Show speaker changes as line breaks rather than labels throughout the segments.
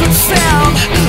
whispered sound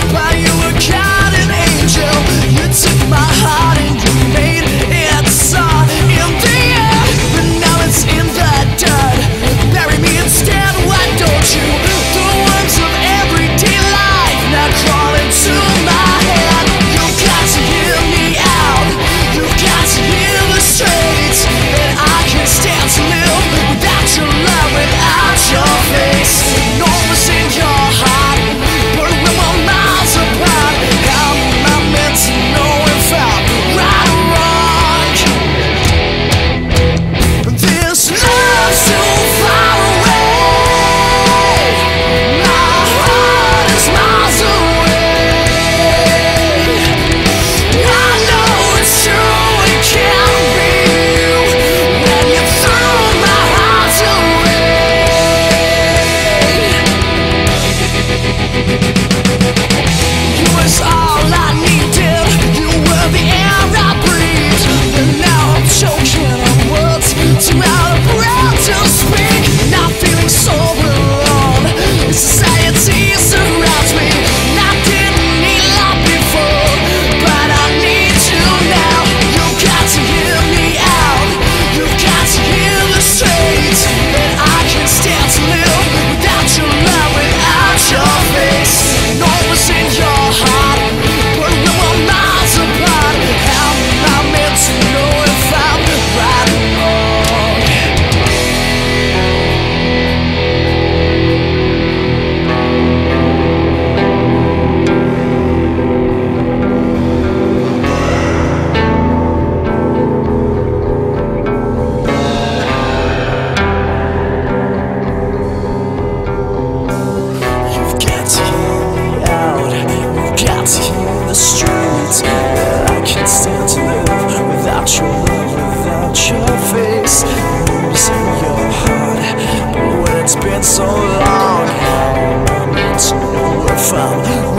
without your love, without your face. Losing your heart, but when it's been so long, I meant to know I'm?